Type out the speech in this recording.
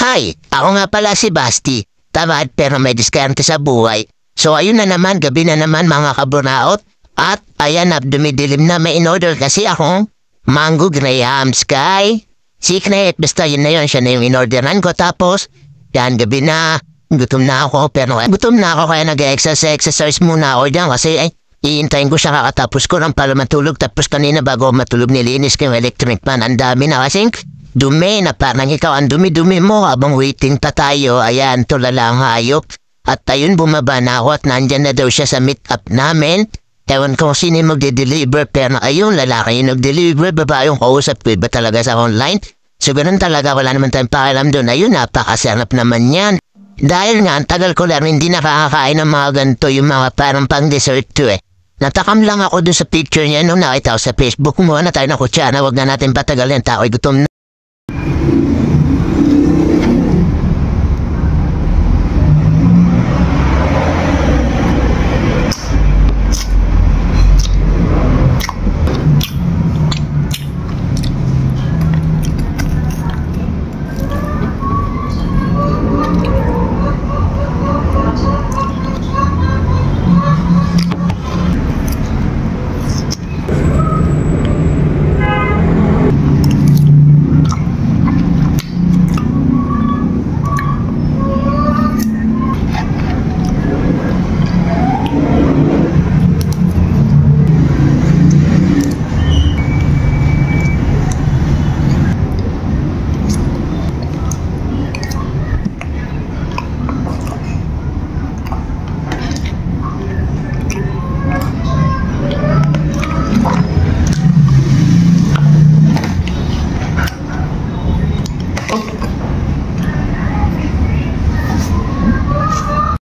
Hi, ako nga pala si Basti. Tamad pero may diskarte sa buhay. So ayun na naman, gabi na naman mga kabunaot. At ayan na, dumidilim na may in-order kasi akong Mango Graham Sky. Secret, basta yun na yun, siya na yung in-orderan ko. Tapos, yan, gabi na, gutom na ako. Pero gutom na ako kaya nag-exercise muna ako dyan kasi ay, Iintayin ko siya kakatapos ko ng para matulog tapos kanina bago matulog nilinis ko yung electric fan. Ang dami na kasing dumi na parang ikaw ang dumi-dumi mo habang waiting pa tayo. Ayan, tulala ang hayop. At ayun, bumaba na ako at nandyan na daw siya sa meet-up namin. Ewan ko sino magde-deliver pero ayun, lalaki yung nag-deliver, babae yung kausap ko, iba talaga sa online. So ganun talaga, wala naman tayong pakialam doon. Ayun, napakasarap naman yan. Dahil nga, ang tagal ko lang hindi nakakakain ng mga ganito, yung mga parang pang dessert to eh. Natakam lang ako dun sa picture niya nung nakita ko sa Facebook mo na tayo na kutsana, wag na natin patagalin, tako'y gutom na.